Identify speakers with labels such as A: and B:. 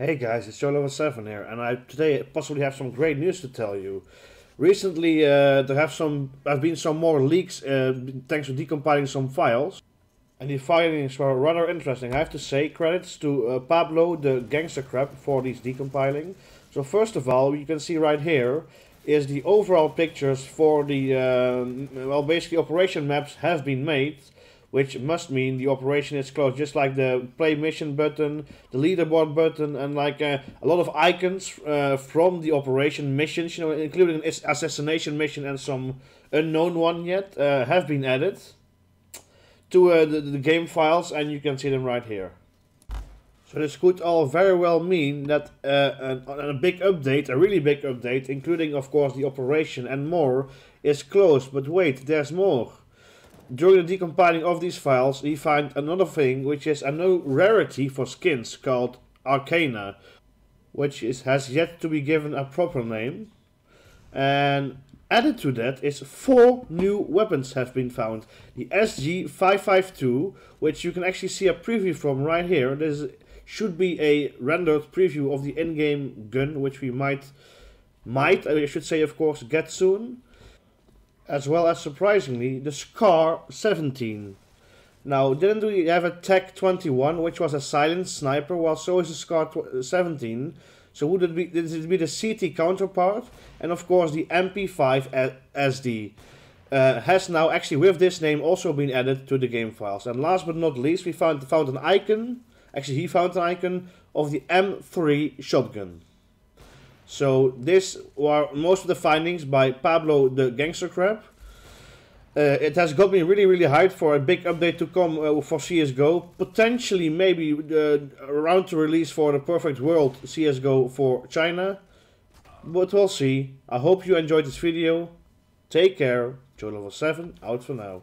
A: Hey guys, it's Cholover 7 here, and I today possibly have some great news to tell you. Recently, uh, there have some have been some more leaks uh, thanks to decompiling some files, and the findings were rather interesting. I have to say, credits to uh, Pablo the Gangster Crab for these decompiling. So first of all, you can see right here is the overall pictures for the um, well, basically operation maps have been made which must mean the operation is closed. Just like the play mission button, the leaderboard button, and like uh, a lot of icons uh, from the operation missions, you know, including an assassination mission and some unknown one yet, uh, have been added to uh, the, the game files, and you can see them right here. So this could all very well mean that uh, a, a, big update, a really big update, including of course the operation and more, is closed. But wait, there's more. During the decompiling of these files, we find another thing, which is a new rarity for skins called Arcana, which is, has yet to be given a proper name. And added to that is four new weapons have been found. The SG552, which you can actually see a preview from right here. This should be a rendered preview of the in-game gun, which we might, might, I should say of course, get soon as well as surprisingly the Scar 17. Now, didn't we have a Tech 21, which was a silent sniper? Well, so is the Scar 17. So would it be, it be the CT counterpart? And of course, the MP5 SD uh, has now actually with this name also been added to the game files. And last but not least, we found found an icon. Actually, he found an icon of the M3 shotgun. So this were most of the findings by Pablo the Gangster Crab. Uh, it has got me really, really hyped for a big update to come uh, for CSGO. Potentially, maybe uh, around to release for the Perfect World CSGO for China. But we'll see. I hope you enjoyed this video. Take care. Cholover 7 out for now.